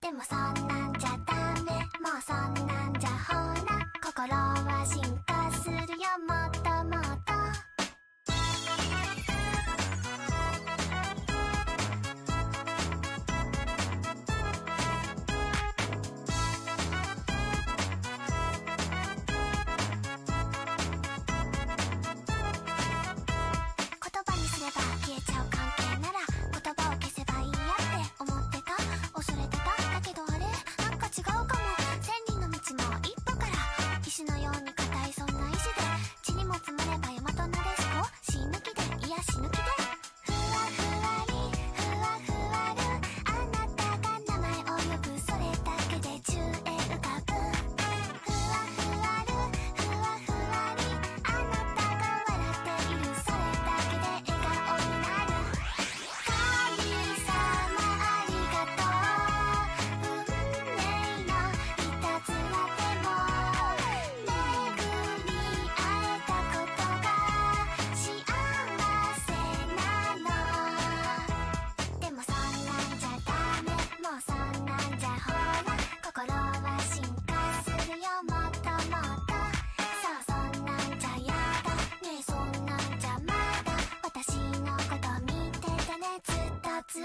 でもそんなんじゃダメ。もうそんなんじゃほら。心は進化するよ。もっともっと。言葉にすれば消えちゃう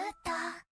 っと。